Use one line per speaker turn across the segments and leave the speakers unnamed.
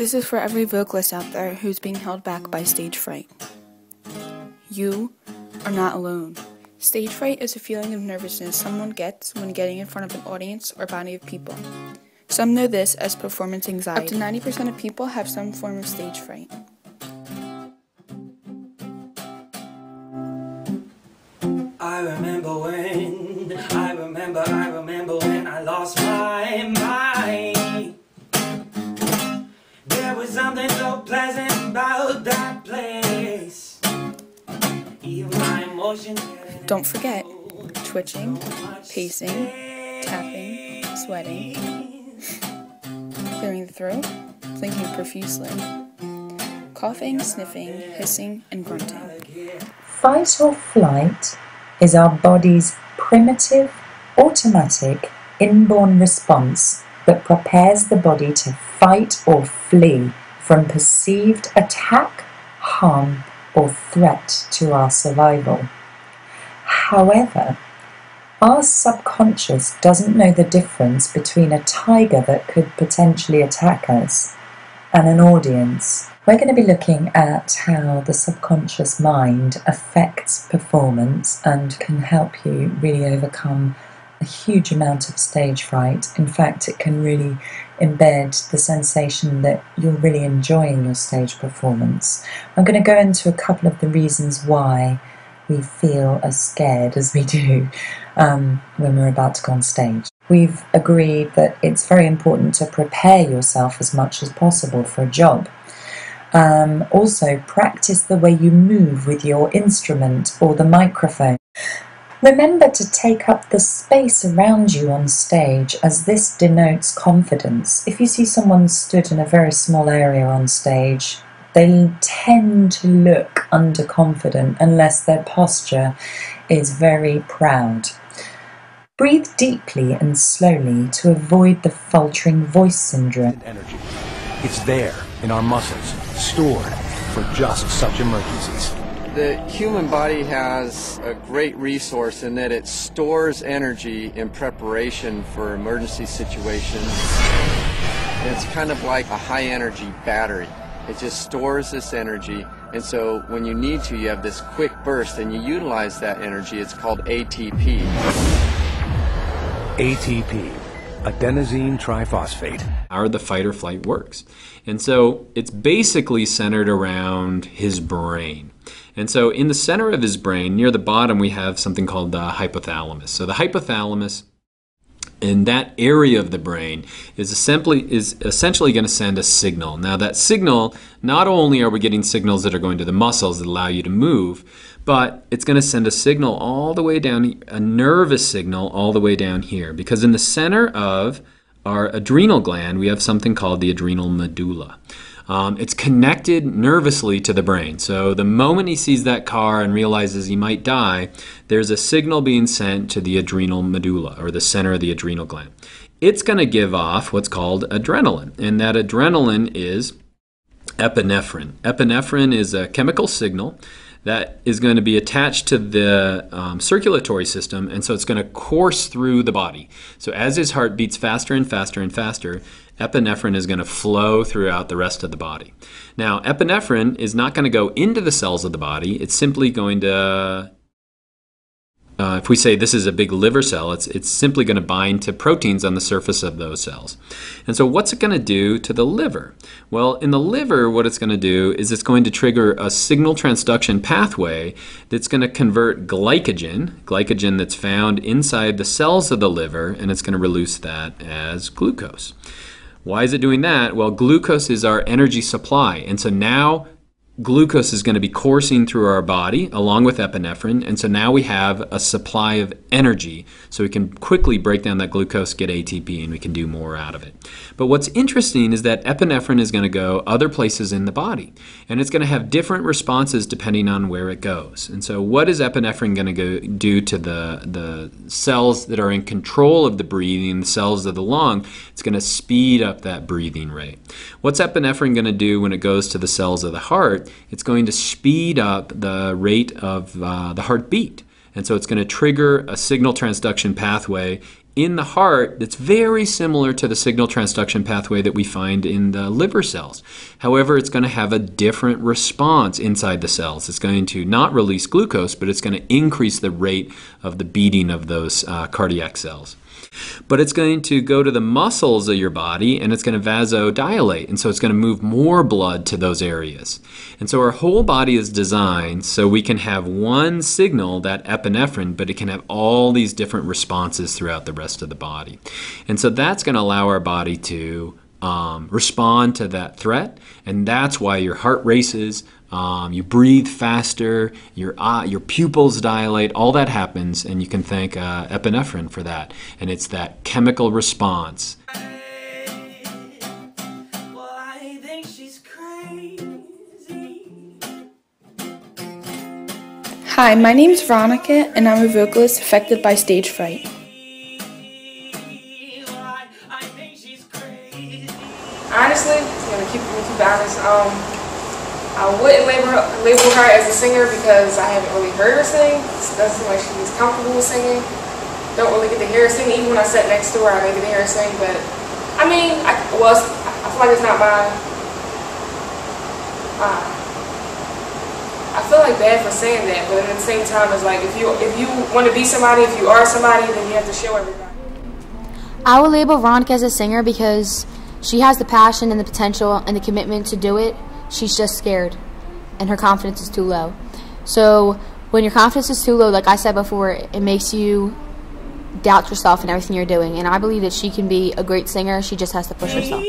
This is for every vocalist out there who's being held back by stage fright. You are not alone. Stage fright is a feeling of nervousness someone gets when getting in front of an audience or body of people. Some know this as performance anxiety. Up to 90% of people have some form of stage fright.
I remember when,
Don't forget twitching, pacing, tapping, sweating, clearing the throat, blinking profusely, coughing, sniffing, hissing, and grunting.
Fight or flight is our body's primitive, automatic, inborn response that prepares the body to fight or flee from perceived attack, harm, or threat to our survival. However, our subconscious doesn't know the difference between a tiger that could potentially attack us and an audience we're going to be looking at how the subconscious mind affects performance and can help you really overcome a huge amount of stage fright. In fact, it can really embed the sensation that you're really enjoying your stage performance. I'm going to go into a couple of the reasons why we feel as scared as we do um, when we're about to go on stage. We've agreed that it's very important to prepare yourself as much as possible for a job. Um, also, practice the way you move with your instrument or the microphone. Remember to take up the space around you on stage, as this denotes confidence. If you see someone stood in a very small area on stage, they tend to look underconfident unless their posture is very proud. Breathe deeply and slowly to avoid the faltering voice syndrome.
Energy. It's there in our muscles, stored for just such emergencies.
The human body has a great resource in that it stores energy in preparation for emergency situations. it's kind of like a high energy battery. It just stores this energy, and so when you need to, you have this quick burst and you utilize that energy. It's called ATP.
ATP adenosine triphosphate.
How the fight or flight works. And so it's basically centered around his brain. And so in the center of his brain, near the bottom, we have something called the hypothalamus. So the hypothalamus in that area of the brain is essentially is essentially going to send a signal. Now that signal, not only are we getting signals that are going to the muscles that allow you to move, but it's going to send a signal all the way down, a nervous signal all the way down here. Because in the center of our adrenal gland, we have something called the adrenal medulla. Um, it's connected nervously to the brain. So the moment he sees that car and realizes he might die, there's a signal being sent to the adrenal medulla, or the center of the adrenal gland. It's going to give off what's called adrenaline, and that adrenaline is epinephrine. Epinephrine is a chemical signal that is going to be attached to the um, circulatory system, and so it's going to course through the body. So as his heart beats faster and faster and faster, epinephrine is going to flow throughout the rest of the body. Now, epinephrine is not going to go into the cells of the body, it's simply going to uh, if we say this is a big liver cell, it's, it's simply going to bind to proteins on the surface of those cells. And so, what's it going to do to the liver? Well, in the liver, what it's going to do is it's going to trigger a signal transduction pathway that's going to convert glycogen, glycogen that's found inside the cells of the liver, and it's going to release that as glucose. Why is it doing that? Well, glucose is our energy supply. And so now glucose is going to be coursing through our body along with epinephrine. And so now we have a supply of energy. So we can quickly break down that glucose, get ATP, and we can do more out of it. But what's interesting is that epinephrine is going to go other places in the body. And it's going to have different responses depending on where it goes. And so what is epinephrine going to go do to the, the cells that are in control of the breathing, the cells of the lung? It's going to speed up that breathing rate. What's epinephrine going to do when it goes to the cells of the heart? It's going to speed up the rate of uh, the heartbeat. And so it's going to trigger a signal transduction pathway in the heart that's very similar to the signal transduction pathway that we find in the liver cells. However, it's going to have a different response inside the cells. It's going to not release glucose, but it's going to increase the rate of the beating of those uh, cardiac cells. But it's going to go to the muscles of your body and it's going to vasodilate. And so it's going to move more blood to those areas. And so our whole body is designed so we can have one signal, that epinephrine, but it can have all these different responses throughout the rest of the body. And so that's going to allow our body to um, respond to that threat. And that's why your heart races, um, you breathe faster, your uh, your pupils dilate, all that happens, and you can thank uh, epinephrine for that. And it's that chemical response.
Well, I think she's crazy.
Hi, my name's Veronica, and I'm a vocalist affected by stage fright.
Well, I, I think she's crazy.
Honestly, I'm gonna keep it keep it honest. Um, I wouldn't label her, label her as a singer because I haven't really heard her sing. It doesn't seem like she's comfortable with singing. Don't really get to hear her sing. Even when I sat next to her, I didn't get to hear her sing. But I mean, I well, I feel like it's not my. Uh, I feel like bad for saying that, but at the same time, it's like if you if you want to be somebody, if you are somebody, then you have to show everybody.
I would label Veronica as a singer because she has the passion and the potential and the commitment to do it. She's just scared, and her confidence is too low. So when your confidence is too low, like I said before, it makes you doubt yourself and everything you're doing. And I believe that she can be a great singer. She just has to push herself.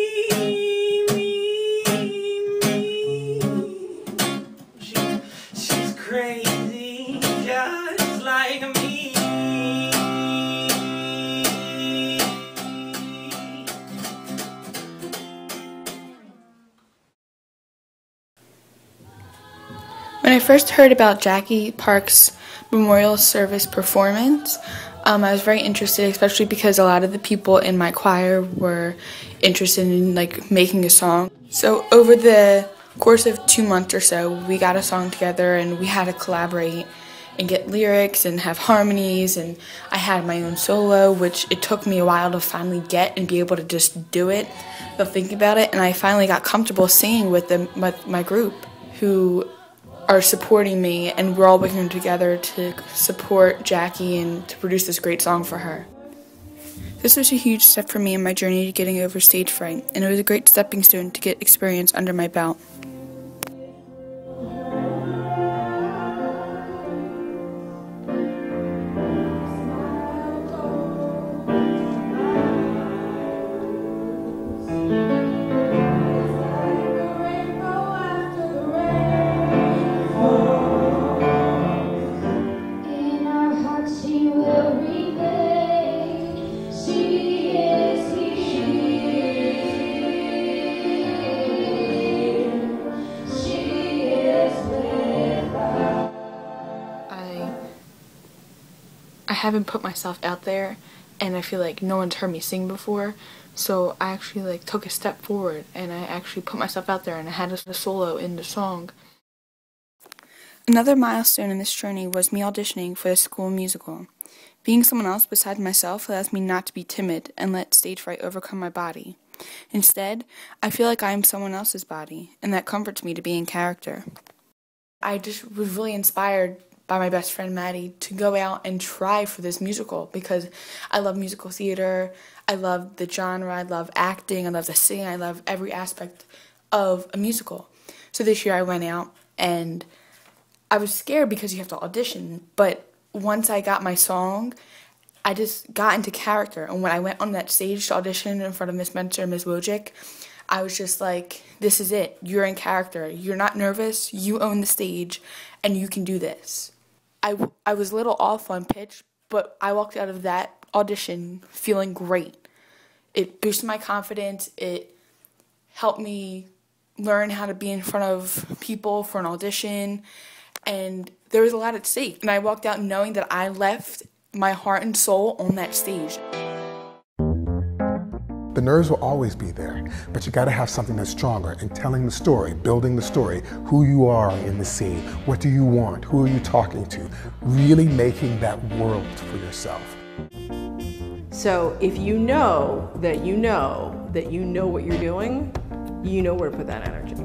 First heard about Jackie Park's memorial service performance, um, I was very interested, especially because a lot of the people in my choir were interested in like making a song. So over the course of two months or so, we got a song together and we had to collaborate and get lyrics and have harmonies and I had my own solo, which it took me a while to finally get and be able to just do it without think about it. And I finally got comfortable singing with the, my, my group who are supporting me and we're all working together to support Jackie and to produce this great song for her. This was a huge step for me in my journey to getting over stage fright, and it was a great stepping stone to get experience under my belt. Haven't put myself out there and I feel like no one's heard me sing before. So I actually like took a step forward and I actually put myself out there and I had a, solo in the song. Another milestone in this journey was me auditioning for the school musical. Being someone else beside myself allows me not to be timid and let stage fright overcome my body. Instead, I feel like I am someone else's body, and that comforts me to be in character. I just was really inspired by my best friend Maddie to go out and try for this musical because I love musical theater. I love the genre. I love acting. I love the singing. I love every aspect of a musical. So this year I went out and I was scared because you have to audition, but once I got my song, I just got into character. And when I went on that stage to audition in front of Miss Mentor and Miss Wojcik, I was just like, this is it. You're in character. You're not nervous. You own the stage, and you can do this. I, I was a little off on pitch, but I walked out of that audition feeling great. It boosted my confidence. It helped me learn how to be in front of people for an audition. And there was a lot at stake. And I walked out knowing that I left my heart and soul on that stage.
The nerves will always be there, but you got to have something that's stronger in telling the story, building the story, who you are in the scene, what do you want, who are you talking to, really making that world for yourself.
So if you know that you know that you know what you're doing, you know where to put that energy.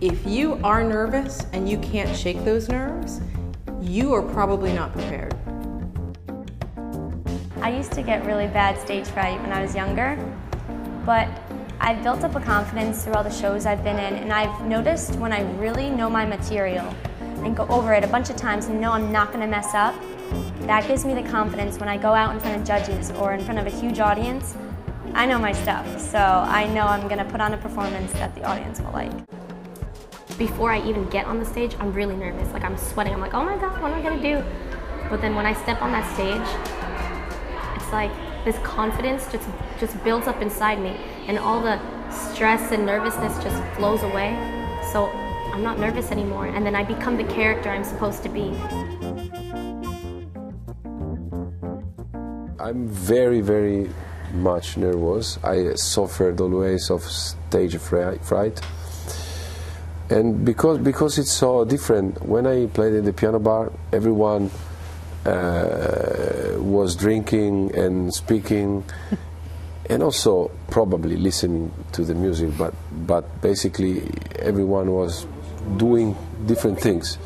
If you are nervous and you can't shake those nerves, you are probably not prepared.
I used to get really bad stage fright when I was younger, but I've built up a confidence through all the shows I've been in, and I've noticed when I really know my material and go over it a bunch of times and know I'm not going to mess up, that gives me the confidence when I go out in front of judges or in front of a huge audience. I know my stuff, so I know I'm going to put on a performance that the audience will like.
Before I even get on the stage, I'm really nervous. Like I'm sweating. I'm like, oh my god, what am I gonna do? But then when I step on that stage, it's like this confidence just just builds up inside me, and all the stress and nervousness just flows away. So I'm not nervous anymore, and then I become the character I'm supposed to be.
I'm very, very much nervous. I suffered always of stage fright. And because because it's so different, when I played in the piano bar, everyone uh, was drinking and speaking, and also probably listening to the music. But but basically, everyone was doing different things.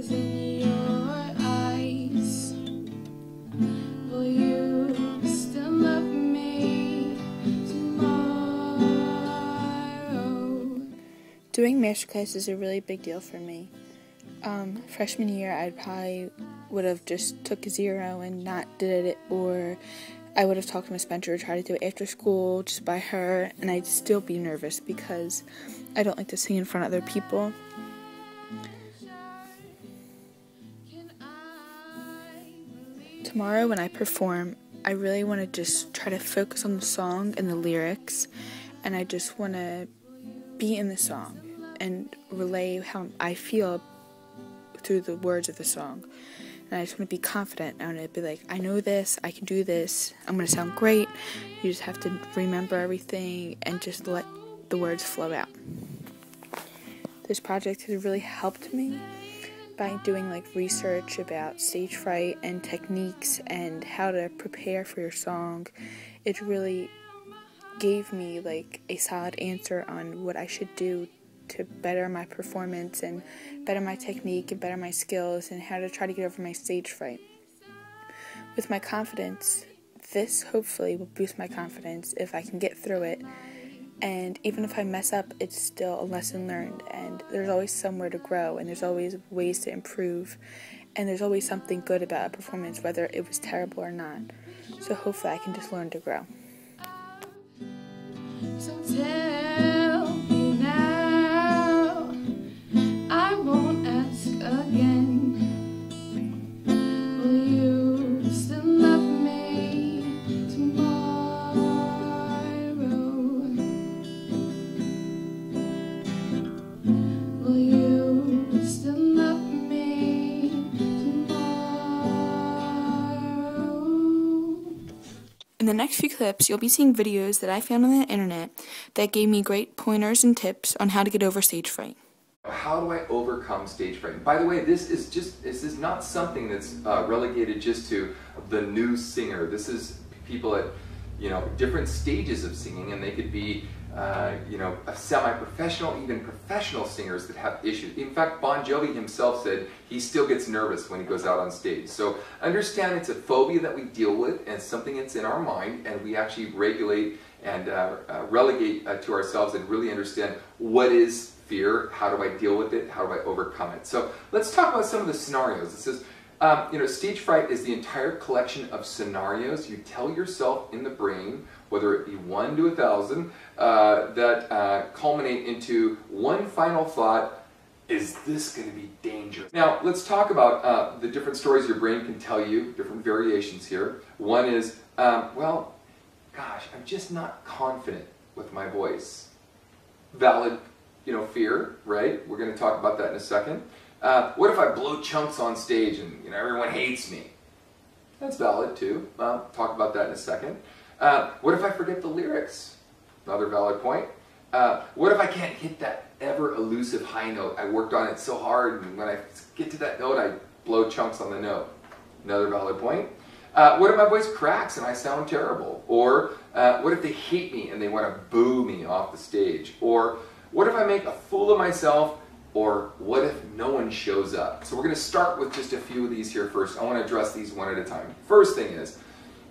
Is in tomorrow?
Doing masterclass is a really big deal for me. Um, freshman year, I probably would have just took a zero and not did it, or I would have talked to Miss Spencer, tried to do it after school just by her, and I'd still be nervous because I don't like to sing in front of other people. Tomorrow, when I perform, I really want to just try to focus on the song and the lyrics, and I just want to be in the song and relay how I feel through the words of the song. And I just want to be confident. I want to be like, I know this, I can do this, I'm going to sound great. You just have to remember everything and just let the words flow out. This project has really helped me by doing like research about stage fright and techniques and how to prepare for your song. It really gave me like a solid answer on what I should do to better my performance and better my technique and better my skills and how to try to get over my stage fright. With my confidence, this hopefully will boost my confidence if I can get through it. And even if I mess up, it's still a lesson learned. And there's always somewhere to grow, and there's always ways to improve. And there's always something good about a performance, whether it was terrible or not. So hopefully, I can just learn to grow.
So
the next few clips, you'll be seeing videos that I found on the internet that gave me great pointers and tips on how to get over stage fright.
How do I overcome stage fright? By the way, this is just this is not something that's uh, relegated just to the new singer. This is people at you know different stages of singing, and they could be uh, you know semi-professional, even professional singers that have issues. In fact, Bon Jovi himself said he still gets nervous when he goes out on stage. So understand it's a phobia that we deal with, and something that's in our mind, and we actually regulate and uh, uh, relegate uh, to ourselves and really understand what is fear, how do I deal with it, how do I overcome it. So let's talk about some of the scenarios. It says, um, you know, stage fright is the entire collection of scenarios you tell yourself in the brain, whether it be one to a thousand, uh, that uh, culminate into one final thought, is this going to be dangerous? Now, let's talk about uh, the different stories your brain can tell you, different variations here. One is, Um, well, gosh, I'm just not confident with my voice. Valid, you know, fear, right? We're going to talk about that in a second. Uh, what if I blow chunks on stage and you know everyone hates me? That's valid too. Uh, talk about that in a second. Uh, what if I forget the lyrics? Another valid point. Uh, what if I can't hit that ever elusive high note? I worked on it so hard, and when I get to that note, I blow chunks on the note. Another valid point. Uh, what if my voice cracks and I sound terrible? Or uh, what if they hate me and they want to boo me off the stage? Or what if I make a fool of myself? Or what if no one shows up? So we're going to start with just a few of these here first. I want to address these one at a time. First thing is,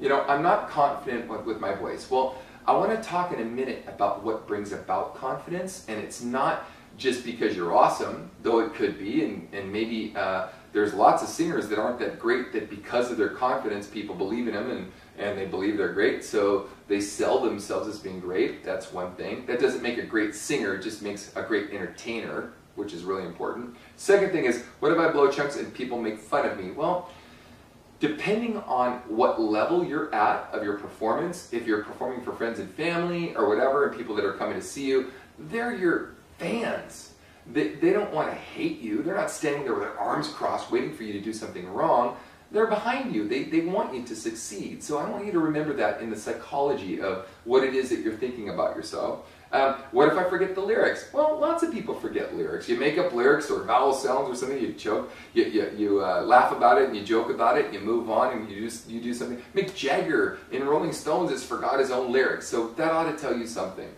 you know, I'm not confident with, with my voice. Well, I want to talk in a minute about what brings about confidence, and it's not just because you're awesome, though it could be, and, and maybe uh, there's lots of singers that aren't that great that because of their confidence, people believe in them and, and they believe they're great, so they sell themselves as being great. That's one thing. That doesn't make a great singer, it just makes a great entertainer, which is really important. Second thing is, what if I blow chunks and people make fun of me? Well, depending on what level you're at of your performance, if you're performing for friends and family or whatever, and people that are coming to see you, they're your fans. They, they don't want to hate you. They're not standing there with their arms crossed waiting for you to do something wrong. They're behind you. They, they want you to succeed. So I want you to remember that in the psychology of what it is that you're thinking about yourself. Um, what if I forget the lyrics? Well, lots of people forget lyrics. You make up lyrics or vowel sounds or something, you joke, you, you, you uh, laugh about it and you joke about it, and you move on and you do, you do something. Mick Jagger in Rolling Stones has forgot his own lyrics, so that ought to tell you something.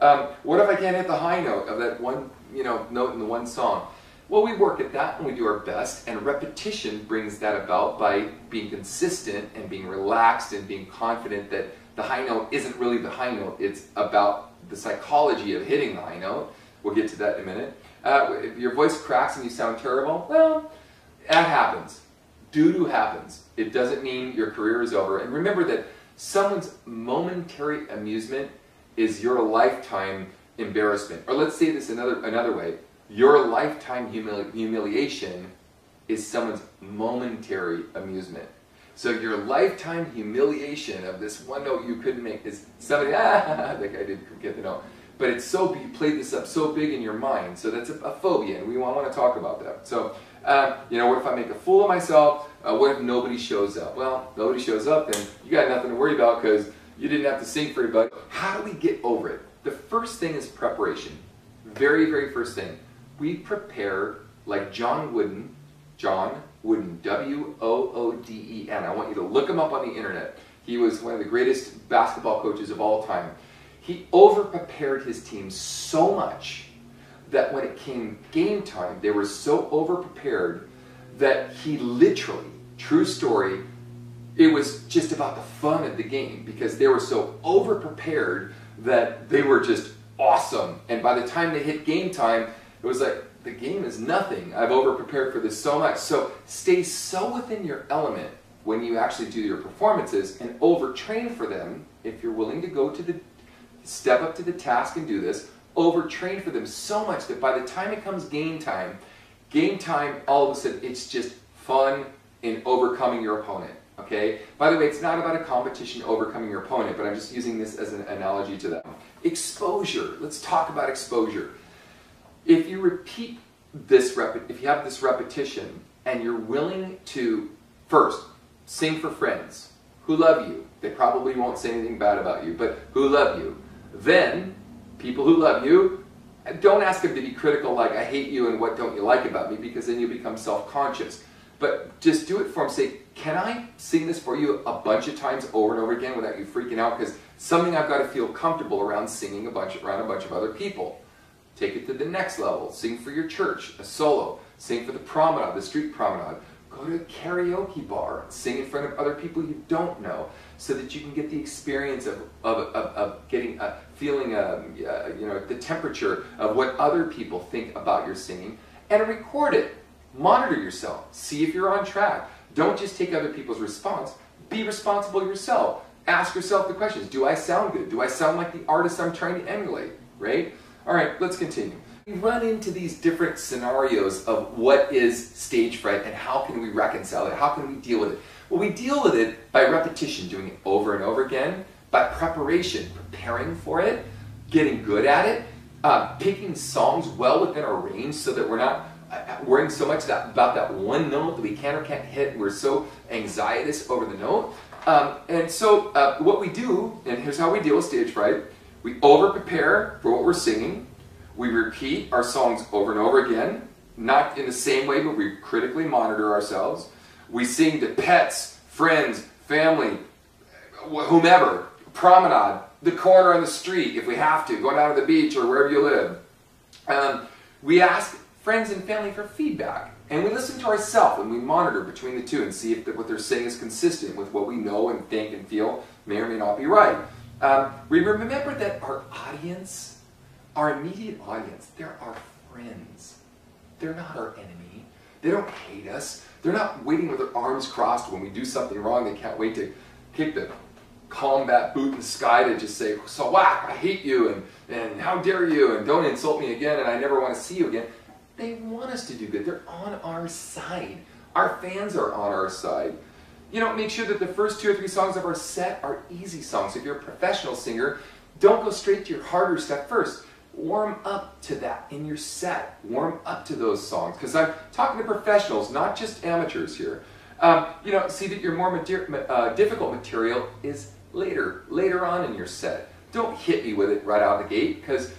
Um, what if I can't hit the high note of that one you know, note in the one song? Well, we work at that and we do our best, and repetition brings that about by being consistent and being relaxed and being confident that the high note isn't really the high note, it's about the psychology of hitting the high note. We'll get to that in a minute. Uh, if your voice cracks and you sound terrible, well, that happens. Doo-doo happens. It doesn't mean your career is over. And remember that someone's momentary amusement is your lifetime embarrassment. Or let's say this another, another way. Your lifetime humili humiliation is someone's momentary amusement. So your lifetime humiliation of this one note you couldn't make is somebody, ah, that guy didn't get the note. But it's so, you played this up so big in your mind, so that's a, a phobia, and we want, want to talk about that. So, uh, you know, what if I make a fool of myself? Uh, what if nobody shows up? Well, nobody shows up, then you got nothing to worry about because you didn't have to sing for anybody. How do we get over it? The first thing is preparation. Very, very first thing. We prepare like John Wooden, John Wooden, W-O-O-D-E-N. I want you to look him up on the internet. He was one of the greatest basketball coaches of all time. He over-prepared his team so much that when it came game time, they were so over-prepared that he literally, true story, it was just about the fun of the game because they were so over-prepared that they were just awesome. And by the time they hit game time, it was like, the game is nothing. I've over-prepared for this so much. So stay so within your element when you actually do your performances and overtrain for them. If you're willing to go to the step up to the task and do this overtrain for them so much that by the time it comes game time game time all of a sudden it's just fun in overcoming your opponent okay? By the way it's not about a competition overcoming your opponent but i'm just using this as an analogy to that exposure. Let's talk about exposure you repeat this rep if you have this repetition and you're willing to first sing for friends who love you they probably won't say anything bad about you but who love you then, people who love you, don't ask them to be critical like, I hate you and what don't you like about me, because then you become self-conscious. But just do it for them. Say, can I sing this for you a bunch of times over and over again without you freaking out? Because something I've got to feel comfortable around singing a bunch around a bunch of other people. Take it to the next level. Sing for your church, a solo. Sing for the promenade, the street promenade. Go to a karaoke bar. Sing in front of other people you don't know so that you can get the experience of, of, of, of getting a feeling, um, uh, you know, the temperature of what other people think about your singing and record it. Monitor yourself. See if you're on track. Don't just take other people's response. Be responsible yourself. Ask yourself the questions. Do I sound good? Do I sound like the artist I'm trying to emulate? Right? All right, let's continue. We run into these different scenarios of what is stage fright and how can we reconcile it? How can we deal with it? Well, we deal with it by repetition, doing it over and over again, by preparation, preparing for it, getting good at it, uh, picking songs well within our range so that we're not uh, worrying so much that, about that one note that we can or can't hit. We're so anxious over the note. Um, and so, uh, what we do, and here's how we deal with stage fright we over prepare for what we're singing, we repeat our songs over and over again, not in the same way, but we critically monitor ourselves. We sing to pets, friends, family, whomever, promenade, the corner on the street if we have to, going out to the beach or wherever you live. Um, we ask friends and family for feedback. And we listen to ourselves and we monitor between the two and see if what they're saying is consistent with what we know and think and feel may or may not be right. Um, we remember that our audience, our immediate audience, they're our friends. They're not our enemy. They don't hate us. They're not waiting with their arms crossed when we do something wrong. They can't wait to kick the combat boot in the sky to just say, so whack, I hate you, and, and how dare you, and don't insult me again, and I never want to see you again. They want us to do good. They're on our side. Our fans are on our side. You know, make sure that the first two or three songs of our set are easy songs. If you're a professional singer, don't go straight to your harder stuff first. Warm up to that in your set. Warm up to those songs. Because I'm talking to professionals, not just amateurs here. Um, you know, see that your more mater- uh, difficult material is later, later on in your set. Don't hit me with it right out of the gate because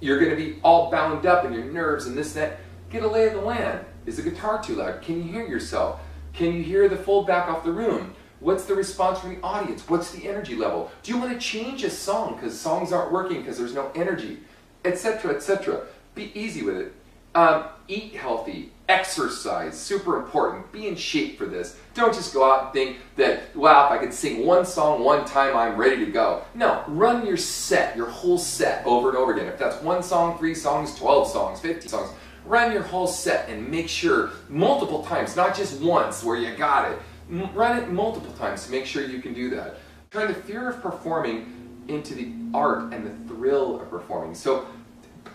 you're going to be all bound up in your nerves and this, and that. Get a lay of the land. Is the guitar too loud? Can you hear yourself? Can you hear the fold back off the room? What's the response from the audience? What's the energy level? Do you want to change a song because songs aren't working because there's no energy, etc., etc. Be easy with it. Um, eat healthy, exercise, super important. Be in shape for this. Don't just go out and think that, wow, if I could sing one song one time, I'm ready to go. No, run your set, your whole set over and over again. If that's one song, three songs, 12 songs, 15 songs, run your whole set and make sure multiple times, not just once where you got it. Run it multiple times to make sure you can do that. Turn the fear of performing into the art and the thrill of performing. So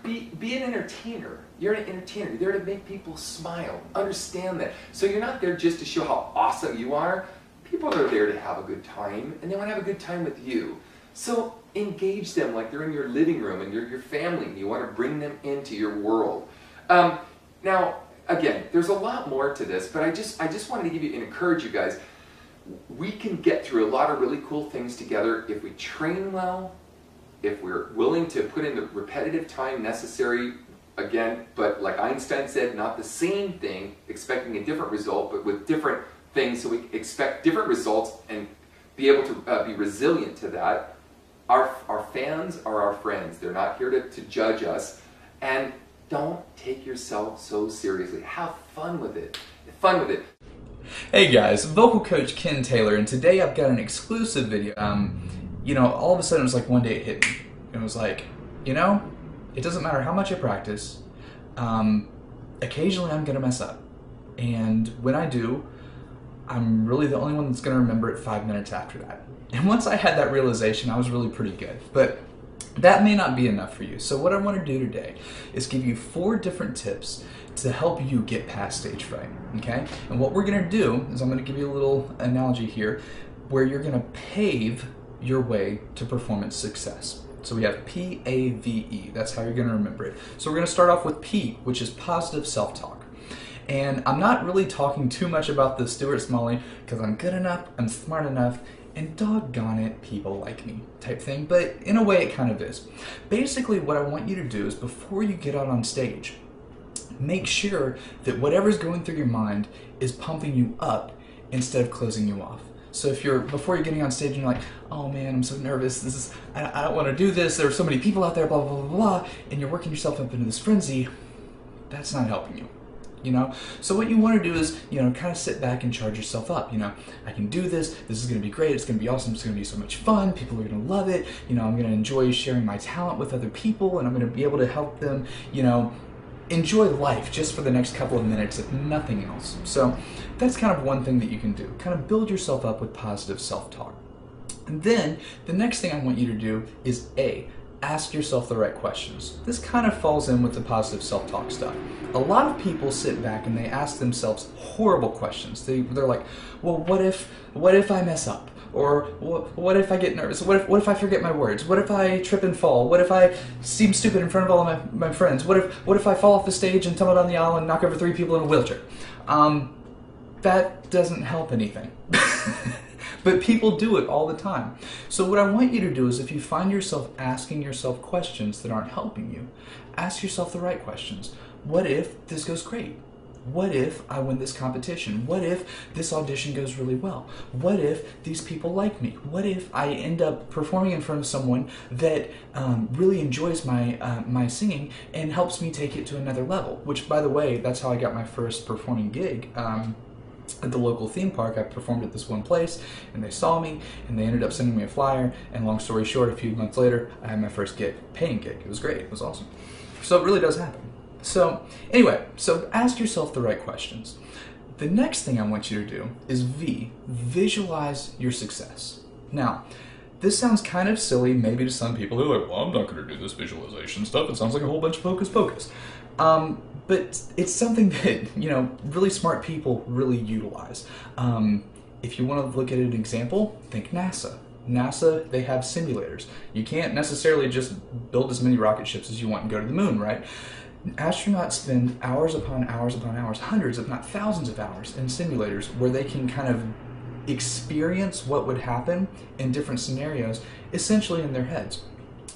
be, be an entertainer. You're an entertainer. You're there to make people smile. Understand that. So you're not there just to show how awesome you are. People are there to have a good time, and they want to have a good time with you. So engage them like they're in your living room and you're your family, and you want to bring them into your world. Um, now, again, there's a lot more to this, but I just I just wanted to give you and encourage you guys. We can get through a lot of really cool things together if we train well, if we're willing to put in the repetitive time necessary, again, but like Einstein said, not the same thing, expecting a different result, but with different things, so we expect different results and be able to uh, be resilient to that. Our, our fans are our friends. They're not here to, to judge us. And don't take yourself so seriously. Have fun with it. Fun with it.
Hey guys, vocal coach Ken Taylor, and today I've got an exclusive video. Um, you know, all of a sudden it was like one day it hit me. It was like, you know, it doesn't matter how much I practice. Um, occasionally I'm gonna mess up, and when I do, I'm really the only one that's gonna remember it five minutes after that. And once I had that realization, I was really pretty good. But that may not be enough for you. So what I want to do today is give you four different tips to help you get past stage fright. Okay? And what we're going to do is I'm going to give you a little analogy here where you're going to pave your way to performance success. So we have P A V E. That's how you're going to remember it. So we're going to start off with P, which is positive self-talk. And I'm not really talking too much about the Stuart Smalley because I'm good enough, I'm smart enough, and doggone it, people like me type thing, but in a way it kind of is. Basically, what I want you to do is before you get out on stage, make sure that whatever's going through your mind is pumping you up instead of closing you off. So if you're before you're getting on stage and you're like, oh man, I'm so nervous. This is I, I don't want to do this. There are so many people out there, blah blah blah blah, and you're working yourself up into this frenzy. That's not helping you you know? So what you want to do is you know kind of sit back and charge yourself up you know? I can do this this is going to be great it's going to be awesome it's going to be so much fun people are going to love it you know i'm going to enjoy sharing my talent with other people and i'm going to be able to help them you know enjoy life just for the next couple of minutes if nothing else. So that's kind of one thing that you can do kind of build yourself up with positive self-talk. And then the next thing i want you to do is a ask yourself the right questions. This kind of falls in with the positive self talk stuff. A lot of people sit back and they ask themselves horrible questions. They, they're like, well, what if, what if I mess up? Or what, if I get nervous? What if, what if I forget my words? What if I trip and fall? What if I seem stupid in front of all my, my friends? What if, what if I fall off the stage and tumble down the aisle and knock over three people in a wheelchair? Um, that doesn't help anything. but people do it all the time. So, what I want you to do is if you find yourself asking yourself questions that aren't helping you, ask yourself the right questions. What if this goes great? What if I win this competition? What if this audition goes really well? What if these people like me? What if I end up performing in front of someone that um, really enjoys my uh, my singing and helps me take it to another level? Which, by the way, that's how I got my first performing gig. Um, at the local theme park. I performed at this one place and they saw me and they ended up sending me a flyer. And long story short, a few months later, I had my first gig, paying gig. It was great, it was awesome. So it really does happen. So, anyway, so ask yourself the right questions. The next thing I want you to do is V, visualize your success. Now, this sounds kind of silly maybe to some people who are like, well, I'm not going to do this visualization stuff. It sounds like a whole bunch of hocus pocus. Um, but it's something that, you know, really smart people really utilize. Um, if you want to look at an example, think NASA. NASA, they have simulators. You can't necessarily just build as many rocket ships as you want and go to the moon, right? Astronauts spend hours upon hours upon hours, hundreds, if not thousands of hours in simulators where they can kind of experience what would happen in different scenarios essentially in their heads.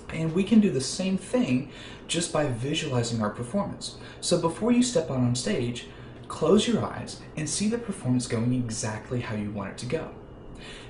And we can do the same thing just by visualizing our performance. So before you step out on stage, close your eyes and see the performance going exactly how you want it to go.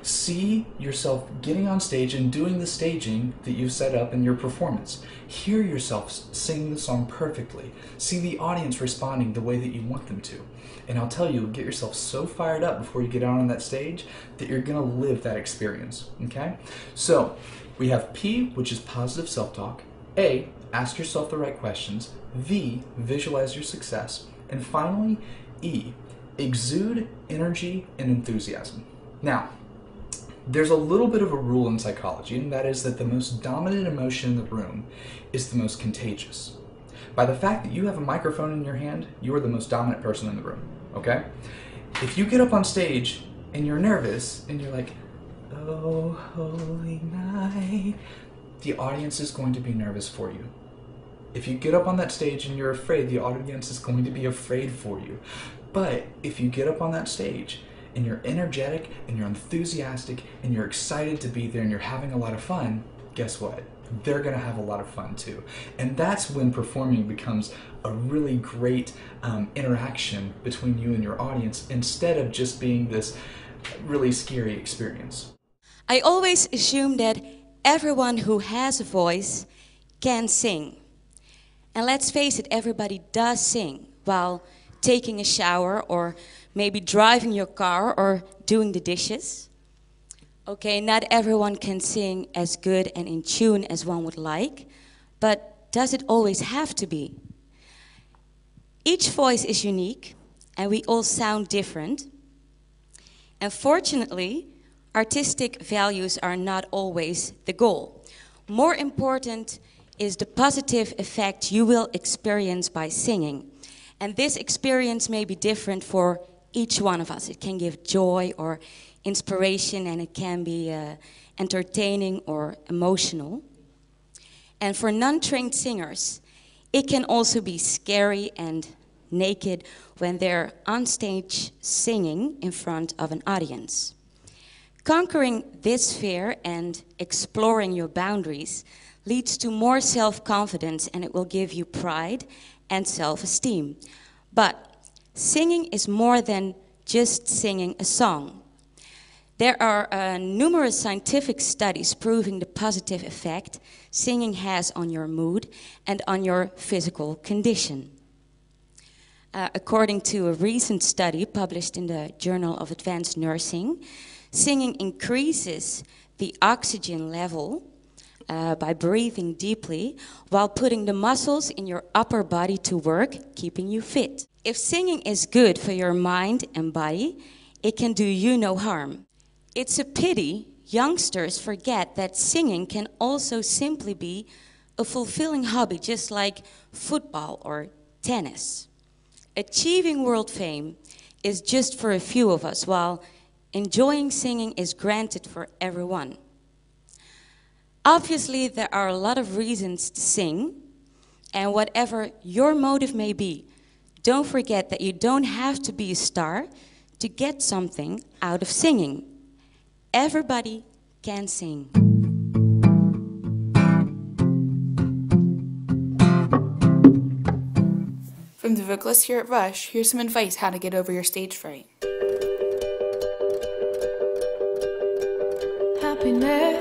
See yourself getting on stage and doing the staging that you've set up in your performance. Hear yourself singing the song perfectly. See the audience responding the way that you want them to. And I'll tell you, get yourself so fired up before you get out on that stage that you're gonna live that experience. Okay? So we have P, which is positive self talk. A, ask yourself the right questions. V, visualize your success. And finally, E, exude energy and enthusiasm. Now, there's a little bit of a rule in psychology, and that is that the most dominant emotion in the room is the most contagious. By the fact that you have a microphone in your hand, you are the most dominant person in the room, okay? If you get up on stage and you're nervous and you're like, oh, holy night, the audience is going to be nervous for you. If you get up on that stage and you're afraid, the audience is going to be afraid for you. But if you get up on that stage and you're energetic and you're enthusiastic and you're excited to be there and you're having a lot of fun, guess what? They're going to have a lot of fun too. And that's when performing becomes a really great um, interaction between you and your audience instead of just being this really scary experience.
I always assume that everyone who has a voice can sing. And let's face it, everybody does sing while taking a shower or maybe driving your car or doing the dishes. Okay, not everyone can sing as good and in tune as one would like, but does it always have to be? Each voice is unique and we all sound different. And fortunately, artistic values are not always the goal. More important is the positive effect you will experience by singing. And this experience may be different for each one of us. It can give joy or inspiration, and it can be uh, entertaining or emotional. And for non trained singers, it can also be scary and naked when they're on stage singing in front of an audience. Conquering this fear and exploring your boundaries leads to more self confidence and it will give you pride and self esteem. But Singing is more than just singing a song. There are uh, numerous scientific studies proving the positive effect singing has on your mood and on your physical condition. Uh, according to a recent study published in the Journal of Advanced Nursing, singing increases the oxygen level uh, by breathing deeply while putting the muscles in your upper body to work, keeping you fit. If singing is good for your mind and body, it can do you no harm. It's a pity youngsters forget that singing can also simply be a fulfilling hobby, just like football or tennis. Achieving world fame is just for a few of us, while enjoying singing is granted for everyone. Obviously, there are a lot of reasons to sing, and whatever your motive may be, don't forget that you don't have to be a star to get something out of singing. Everybody can sing.
From the vocalist here at Rush, here's some advice how to get over your stage fright.
Happiness